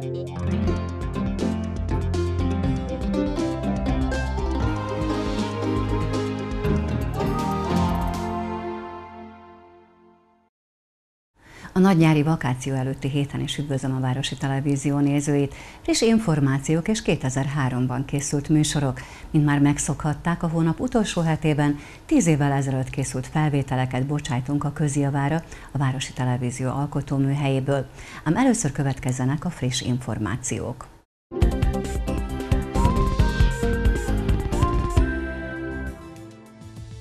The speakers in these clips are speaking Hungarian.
Música A nagynyári vakáció előtti héten is üdvözlöm a Városi Televízió nézőit. Friss információk és 2003-ban készült műsorok, mint már megszokhatták a hónap utolsó hetében, tíz évvel ezelőtt készült felvételeket bocsájtunk a közjavára a Városi Televízió alkotóműhelyéből. Ám először következzenek a friss információk.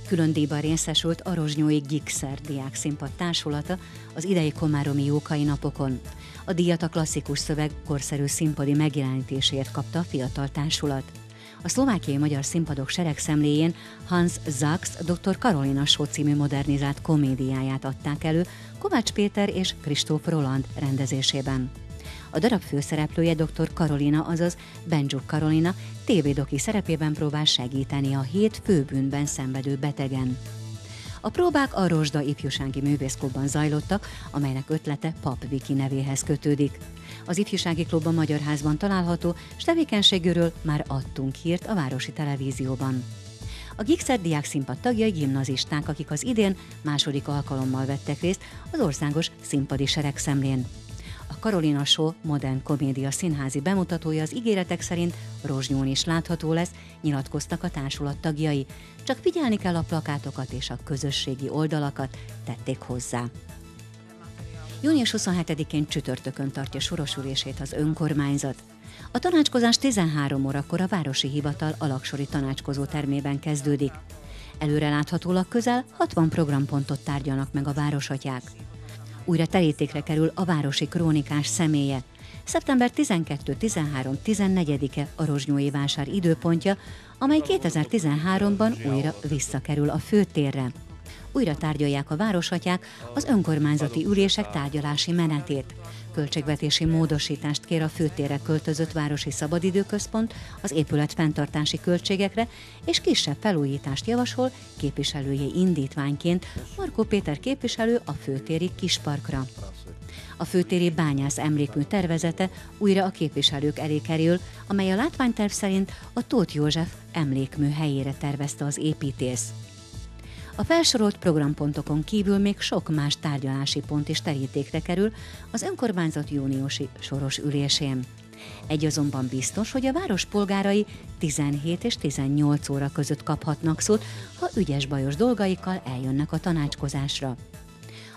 Külön díjban részesült a Rozsnyói Gigszer Diák Színpad Társulata az idei Komáromi Jókai napokon. A díjat a klasszikus szöveg korszerű színpadi megjelenítésért kapta a fiatal társulat. A szlovákiai magyar színpadok seregszemléjén Hans Zax dr. Karolina Só című modernizált komédiáját adták elő Kovács Péter és Kristóf Roland rendezésében. A darab főszereplője dr. Karolina, azaz Benjuk Karolina tévédoki szerepében próbál segíteni a hét főbűnben szenvedő betegen. A próbák a Rozsda Ifjúsági Művészklubban zajlottak, amelynek ötlete Pap Viki nevéhez kötődik. Az Ifjúsági Klub a Magyar Házban található, és tevékenységéről már adtunk hírt a Városi Televízióban. A Gigszer Diák Színpad tagjai gimnazisták, akik az idén második alkalommal vettek részt az országos színpadi seregszemlén. A Karolina Show modern komédia színházi bemutatója az ígéretek szerint Rozsnyón is látható lesz, nyilatkoztak a társulat tagjai. Csak figyelni kell a plakátokat és a közösségi oldalakat, tették hozzá. Június 27-én csütörtökön tartja sorosülését az önkormányzat. A tanácskozás 13 órakor a Városi Hivatal alaksori tanácskozó termében kezdődik. Előreláthatólag közel 60 programpontot tárgyalnak meg a városatyák újra terítékre kerül a városi krónikás személye. Szeptember 12-13-14-e a Rozsnyói vásár időpontja, amely 2013-ban újra visszakerül a főtérre. Újra tárgyalják a városatyák az önkormányzati ülések tárgyalási menetét. Költségvetési módosítást kér a főtérre költözött Városi Szabadidőközpont az épület fenntartási költségekre, és kisebb felújítást javasol képviselője indítványként Markó Péter képviselő a főtéri kisparkra. A főtéri bányász emlékmű tervezete újra a képviselők elé kerül, amely a látványterv szerint a Tóth József emlékmű helyére tervezte az építész. A felsorolt programpontokon kívül még sok más tárgyalási pont is terítékre kerül az önkormányzat júniusi soros ülésén. Egy azonban biztos, hogy a város polgárai 17 és 18 óra között kaphatnak szót, ha ügyes bajos dolgaikkal eljönnek a tanácskozásra.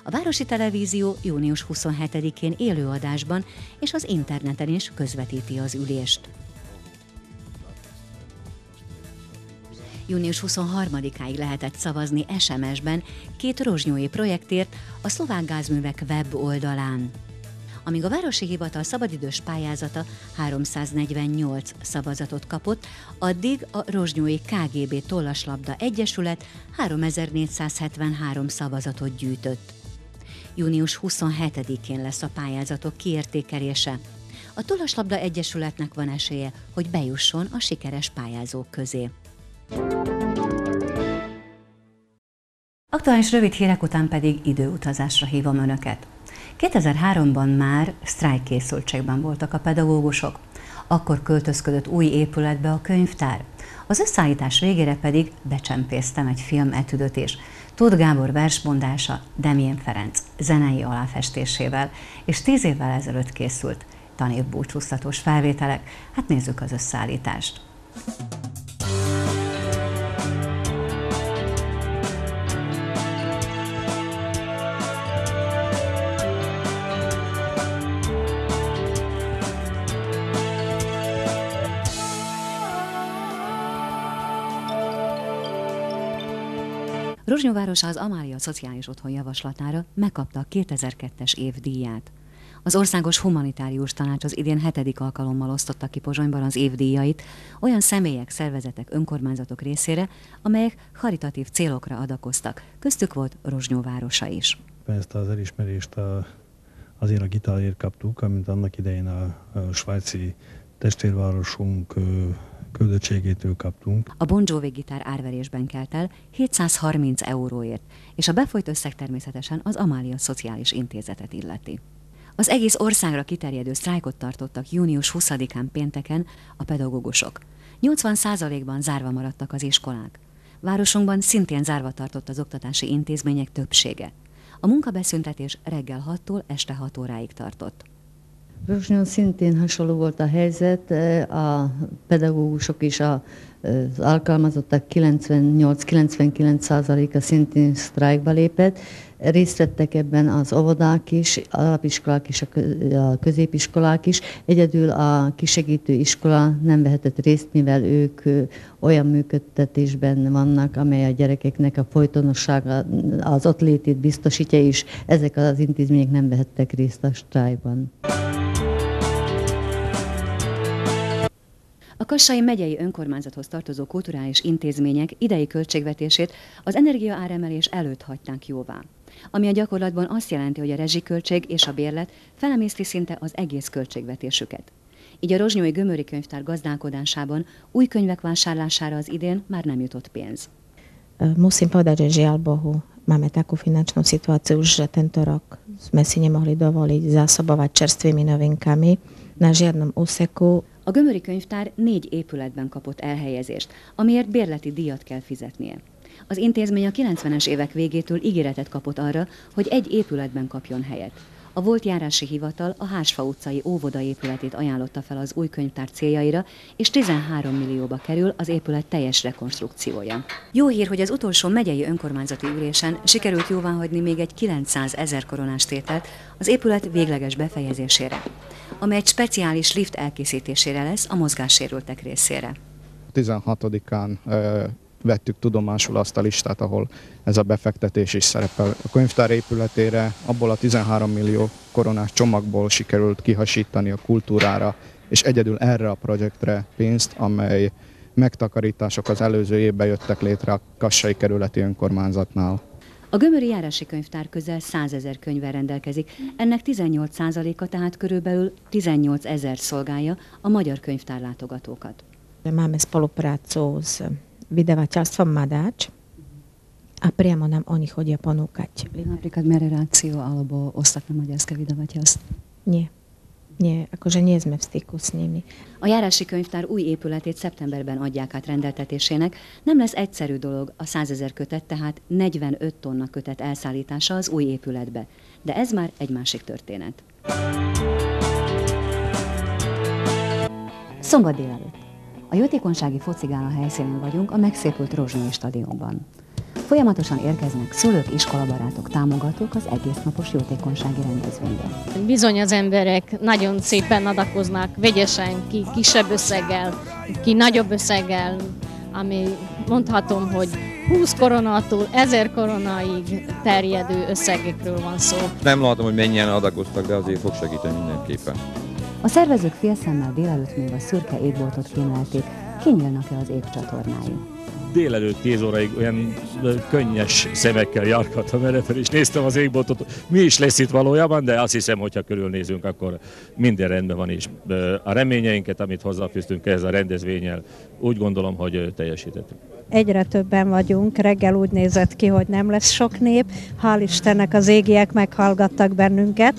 A Városi Televízió június 27-én élőadásban és az interneten is közvetíti az ülést. Június 23-áig lehetett szavazni SMS-ben két rozsnyói projektért a szlovák gázművek web oldalán. Amíg a Városi Hivatal szabadidős pályázata 348 szavazatot kapott, addig a Rozsnyói KGB Tollaslabda Egyesület 3473 szavazatot gyűjtött. Június 27-én lesz a pályázatok kiértékelése. A Tollaslabda Egyesületnek van esélye, hogy bejusson a sikeres pályázók közé. Aktuális rövid hírek után pedig időutazásra hívom Önöket. 2003-ban már sztrájkkészültségben voltak a pedagógusok. Akkor költözködött új épületbe a könyvtár. Az összeállítás végére pedig becsempésztem egy film etüdöt is. Tóth Gábor versmondása Demjén Ferenc zenei aláfestésével, és tíz évvel ezelőtt készült tanévbúcsúztatós felvételek. Hát nézzük az összeállítást. Rozsnyóvárosa az Amália Szociális Otthon javaslatára megkapta a 2002-es év díját. Az Országos Humanitárius Tanács az idén hetedik alkalommal osztotta ki Pozsonyban az évdíjait olyan személyek, szervezetek, önkormányzatok részére, amelyek haritatív célokra adakoztak. Köztük volt Rozsnyóvárosa is. Ezt az elismerést a, azért a gitárért kaptuk, amint annak idején a, a svájci testvérvárosunk küldöttségétől kaptunk. A Bon Jovi gitár árverésben kelt el 730 euróért, és a befolyt összeg természetesen az Amália Szociális Intézetet illeti. Az egész országra kiterjedő sztrájkot tartottak június 20-án pénteken a pedagógusok. 80%-ban zárva maradtak az iskolák. Városunkban szintén zárva tartott az oktatási intézmények többsége. A munkabeszüntetés reggel 6-tól este 6 óráig tartott. Rozsnyon szintén hasonló volt a helyzet, a pedagógusok is a az alkalmazottak 98-99%-a szintén sztrájkba lépett. Részt vettek ebben az óvodák is, alapiskolák és a középiskolák is. Egyedül a kisegítő iskola nem vehetett részt, mivel ők olyan működtetésben vannak, amely a gyerekeknek a folytonossága, az ott létét biztosítja, és ezek az intézmények nem vehettek részt a sztrájkban. Kassai megyei önkormányzathoz tartozó kulturális intézmények idei költségvetését az energia áremelés előtt hagyták jóvá. Ami a gyakorlatban azt jelenti, hogy a rezsiköltség és a bérlet felemészti szinte az egész költségvetésüket. Így a Rozsnyói Gömöri Könyvtár gazdálkodásában új könyvek vásárlására az idén már nem jutott pénz. Musím povedať, že žiaľ Bohu, máme takú finančnú situáciu, že tento rok sme si nemohli dovoliť zásobovať čerstvými novinkami. Na žiadnom úseku a Gömöri Könyvtár négy épületben kapott elhelyezést, amiért bérleti díjat kell fizetnie. Az intézmény a 90-es évek végétől ígéretet kapott arra, hogy egy épületben kapjon helyet. A volt járási hivatal a Hásfa utcai óvoda épületét ajánlotta fel az új könyvtár céljaira, és 13 millióba kerül az épület teljes rekonstrukciója. Jó hír, hogy az utolsó megyei önkormányzati ülésen sikerült jóváhagyni még egy 900 ezer koronás tételt az épület végleges befejezésére amely egy speciális lift elkészítésére lesz a mozgássérültek részére. 16-án vettük tudomásul azt a listát, ahol ez a befektetés is szerepel. A könyvtár épületére abból a 13 millió koronás csomagból sikerült kihasítani a kultúrára, és egyedül erre a projektre pénzt, amely megtakarítások az előző évben jöttek létre a Kassai kerületi önkormányzatnál. A Gömöri Járási Könyvtár közel 100 ezer könyvvel rendelkezik, ennek 18%-a tehát körülbelül 18 ezer szolgálja a magyar könyvtár látogatókat. Máme spoluprácu s vydavateľstvom Madáč a priamo nám oni chodia ponúkať. Napríklad Mererácio alebo ostatné maďarské vydavateľstvo? Nie. Nie, akože nie sme v styku s nimi. A járási könyvtár új épületét szeptemberben adják át rendeltetésének. Nem lesz egyszerű dolog a 100 ezer kötet, tehát 45 tonna kötet elszállítása az új épületbe. De ez már egy másik történet. Szombat délelőtt. A jótékonysági focigála helyszínén vagyunk a megszépült Rozsnyi stadionban. Folyamatosan érkeznek szülők, iskolabarátok, támogatók az egésznapos jótékonysági rendezvényre. Bizony az emberek nagyon szépen adakoznak, vegyesen, ki kisebb összeggel, ki nagyobb összeggel, ami mondhatom, hogy 20 koronától 1000 koronaig terjedő összegekről van szó. Nem látom, hogy mennyien adakoztak, de azért fog segíteni mindenképpen. A szervezők félszemmel délelőtt még a szürke égboltot kínálték, kinyílnak-e az égcsatornái délelőtt 10 óraig olyan könnyes szemekkel járkattam fel, és néztem az égboltot, mi is lesz itt valójában, de azt hiszem, hogyha körülnézünk, akkor minden rendben van, és a reményeinket, amit hozzáfűztünk ehhez a rendezvényel, úgy gondolom, hogy teljesítettük. Egyre többen vagyunk, reggel úgy nézett ki, hogy nem lesz sok nép, hál' Istennek az égiek meghallgattak bennünket,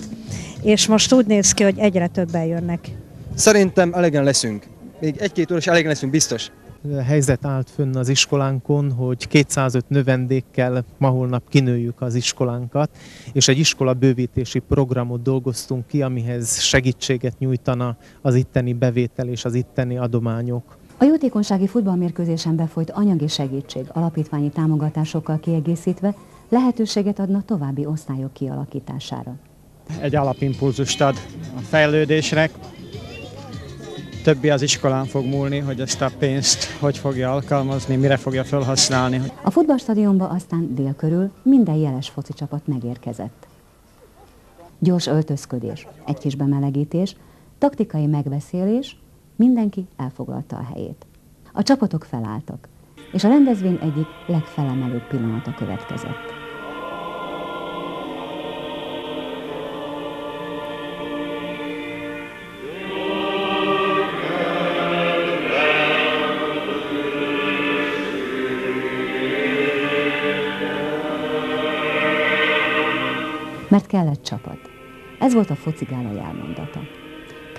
és most úgy néz ki, hogy egyre többen jönnek. Szerintem elegen leszünk. Még egy-két órás elegen leszünk, biztos helyzet állt fönn az iskolánkon, hogy 205 növendékkel ma holnap kinőjük az iskolánkat, és egy iskola bővítési programot dolgoztunk ki, amihez segítséget nyújtana az itteni bevétel és az itteni adományok. A jótékonysági futballmérkőzésen befolyt anyagi segítség alapítványi támogatásokkal kiegészítve lehetőséget adna további osztályok kialakítására. Egy alapimpulzust ad a fejlődésre, többi az iskolán fog múlni, hogy ezt a pénzt hogy fogja alkalmazni, mire fogja felhasználni. A futballstadionba aztán dél körül minden jeles foci csapat megérkezett. Gyors öltözködés, egy kis bemelegítés, taktikai megbeszélés, mindenki elfoglalta a helyét. A csapatok felálltak, és a rendezvény egyik legfelemelőbb pillanata következett. mert kellett csapat. Ez volt a focigála jelmondata.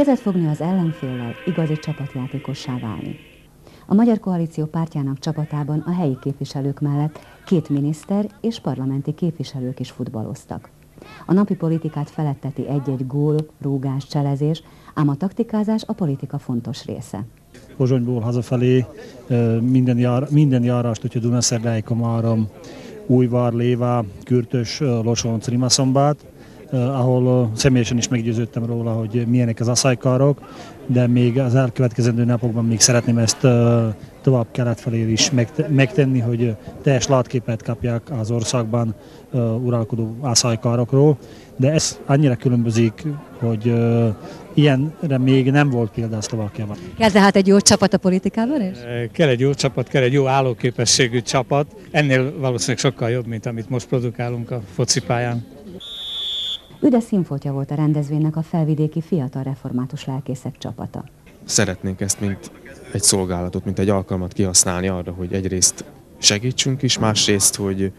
Kezet fogni az ellenféllel, igazi csapatjátékossá válni. A Magyar Koalíció pártjának csapatában a helyi képviselők mellett két miniszter és parlamenti képviselők is futballoztak. A napi politikát feletteti egy-egy gól, rúgás, cselezés, ám a taktikázás a politika fontos része. Pozsonyból hazafelé minden, jár, minden járást, hogyha Dunaszerdály, Komárom, Újvár, Lévá, Kürtös, Losonc, Rimaszombát, ahol személyesen is meggyőződtem róla, hogy milyenek az aszálykárok, de még az elkövetkezendő napokban még szeretném ezt tovább kelet felé is megtenni, hogy teljes látképet kapják az országban uralkodó aszálykárokról, de ez annyira különbözik, hogy ilyenre még nem volt példa Szlovákiában. Kell tehát egy jó csapat a politikában is? Kell egy jó csapat, kell egy jó állóképességű csapat. Ennél valószínűleg sokkal jobb, mint amit most produkálunk a focipályán. Üde színfoltja volt a rendezvénynek a felvidéki fiatal református lelkészek csapata. Szeretnénk ezt, mint egy szolgálatot, mint egy alkalmat kihasználni arra, hogy egyrészt segítsünk is, másrészt, hogy,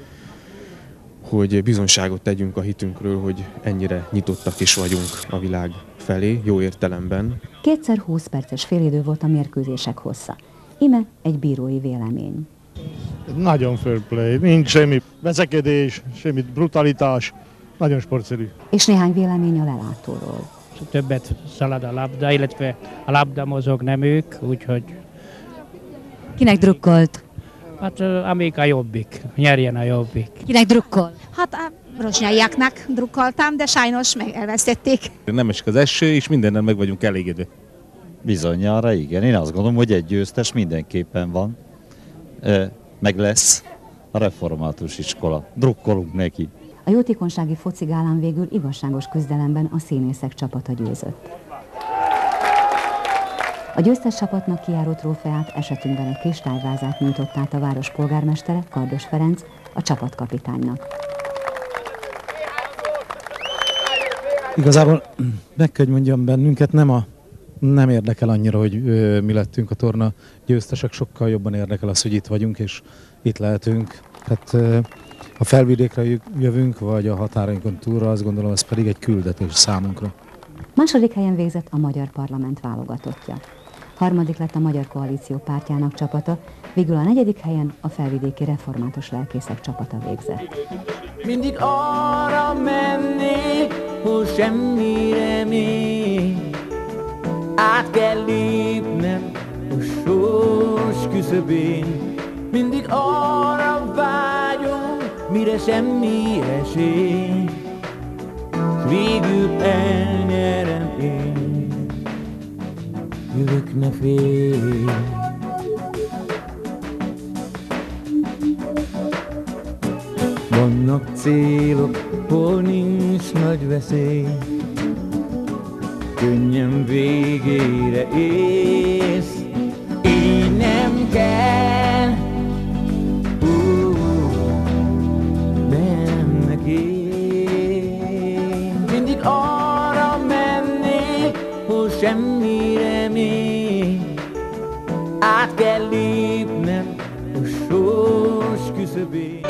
hogy bizonságot tegyünk a hitünkről, hogy ennyire nyitottak is vagyunk a világ felé, jó értelemben. Kétszer 20 perces félidő volt a mérkőzések hossza. Ime egy bírói vélemény. Nagyon fair play, nincs semmi veszekedés, semmi brutalitás, nagyon sportszerű. És néhány vélemény a lelátóról. Többet szalad a labda, illetve a labda mozog, nem ők, úgyhogy... Kinek drukkolt? Hát amelyik a jobbik, nyerjen a jobbik. Kinek drukkol? Hát a rozsnyaiaknak drukkoltam, de sajnos meg elvesztették. Nem esik az eső, és mindennel meg vagyunk elégedve. Bizonyára igen. Én azt gondolom, hogy egy győztes mindenképpen van. Meg lesz a református iskola. Drukkolunk neki. A jótékonysági focigálán végül igazságos küzdelemben a színészek csapata győzött. A győztes csapatnak kiáró trófeát esetünkben egy kristályvázát nyújtott át a város polgármestere, Kardos Ferenc, a csapatkapitánynak. Igazából meg kell, hogy mondjam, bennünket nem, a, nem érdekel annyira, hogy ö, mi lettünk a torna győztesek, sokkal jobban érdekel az, hogy itt vagyunk, és itt lehetünk. Hát ö, ha felvidékre jövünk, vagy a határainkon túlra, azt gondolom, ez pedig egy küldetés számunkra. Második helyen végzett a Magyar Parlament válogatottja. Harmadik lett a Magyar Koalíció pártjának csapata, végül a negyedik helyen a felvidéki református lelkészek csapata végzett. Mindig arra mennék, hol semmi remény, át kell lépnem a sors küszöbén. Mindig arra mire semmi esély, s végül elnyerem én. Jövök ne félj. Vannak célok, hol nincs nagy veszély, könnyen végére ész. Én nem kell, sors küszöbén.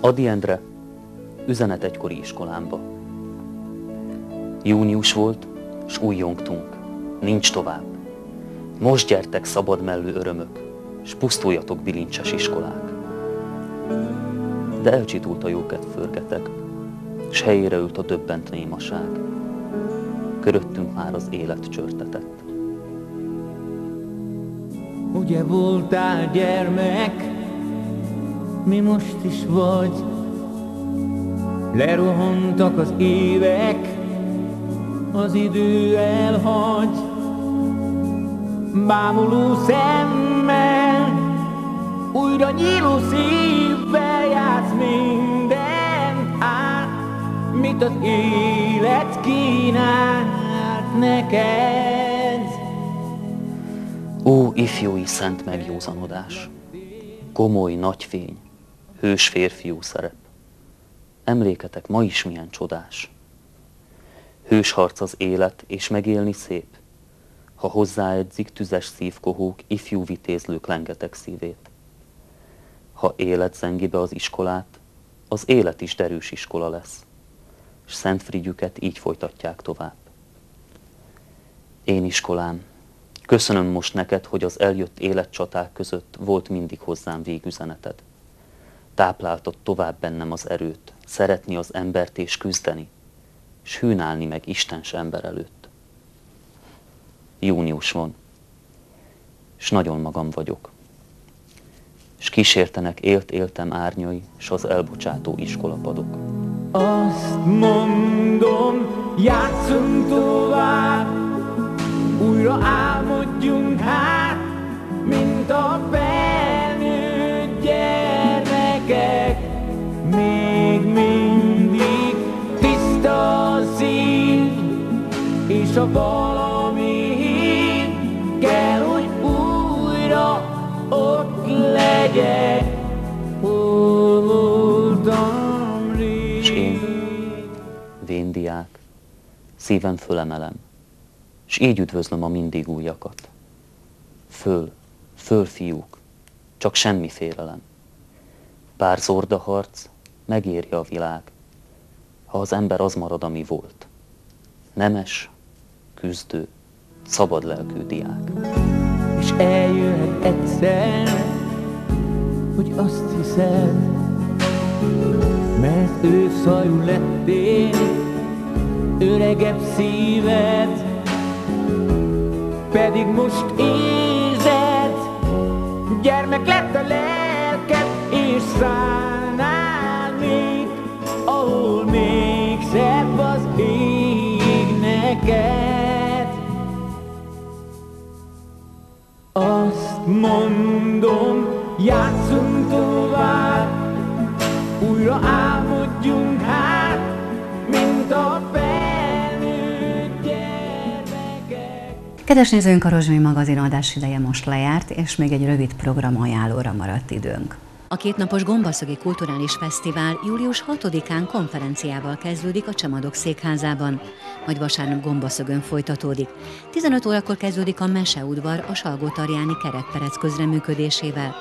Adi Endre, üzenet egykori iskolámba. Június volt, s újjongtunk, nincs tovább. Most gyertek szabad mellő örömök, s pusztuljatok bilincses iskolák. De elcsitult a jóket förgetek, s helyére ült a döbbent némaság. Köröttünk már az élet csörtetett. Ugye voltál gyermek, mi most is vagy. Lerohantak az évek, az idő elhagy. Bámuló szemmel, újra nyíló szívvel játsz minden át, mit az élet kínált neked. Ó, ifjúi szent megjózanodás, komoly nagy fény, hős férfiú szerep. Emléketek ma is milyen csodás. Hős harc az élet, és megélni szép, ha hozzáedzik tüzes szívkohók, ifjú vitézlők lengetek szívét. Ha élet zengi be az iskolát, az élet is derűs iskola lesz, és Szent Frigyüket így folytatják tovább. Én iskolám, köszönöm most neked, hogy az eljött életcsaták között volt mindig hozzám végüzeneted. Tápláltad tovább bennem az erőt, szeretni az embert és küzdeni, s hűnálni meg Istens ember előtt. Június van, és nagyon magam vagyok. És kísértenek élt éltem árnyai, s az elbocsátó iskolapadok. Azt mondom, játszunk tovább, újra álmodjunk hát, mint a felnőtt gyermekek. Még mindig tiszta a szív, és a valami hív kell, hogy újra ott legyek. És én, szívem fölemelem, és így üdvözlöm a mindig újakat. Föl, föl fiúk, csak semmi félelem. Pár zordaharc, megéri a világ, ha az ember az marad, ami volt. Nemes, küzdő, szabad lelkű diák. És eljöhet egyszer, hogy azt hiszed, mert ő szajú lettél, öregebb szíved, pedig most érzed, gyermek lett a lelked, és szállnál még, ahol még szebb az ég neked. Azt mondom, játszunk tovább, újra álmodjunk hát, Kedves nézőink, a Rozsnyi magazin adás ideje most lejárt, és még egy rövid program ajánlóra maradt időnk. A kétnapos Gombaszögi Kulturális Fesztivál július 6-án konferenciával kezdődik a Csemadok székházában, majd vasárnap Gombaszögön folytatódik. 15 órakor kezdődik a Meseudvar a Salgótarjáni kerekperec közreműködésével.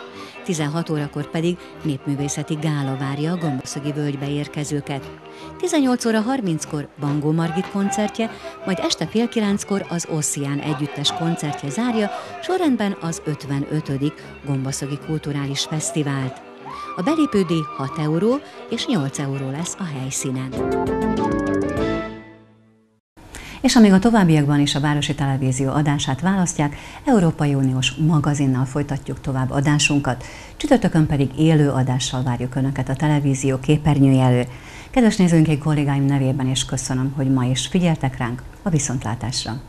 16 órakor pedig népművészeti gála várja a Gombaszögi völgybe érkezőket. 18 óra 30-kor Bangó Margit koncertje, majd este fél kilenckor az Ossian együttes koncertje zárja, sorrendben az 55. Gombaszögi Kulturális Fesztivált. A belépődíj 6 euró és 8 euró lesz a helyszínen. És amíg a továbbiakban is a Városi Televízió adását választják, Európai Uniós magazinnal folytatjuk tovább adásunkat, csütörtökön pedig élő adással várjuk Önöket a televízió képernyője elő. Kedves nézőink, kollégáim nevében is köszönöm, hogy ma is figyeltek ránk a viszontlátásra.